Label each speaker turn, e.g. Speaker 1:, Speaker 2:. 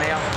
Speaker 1: now?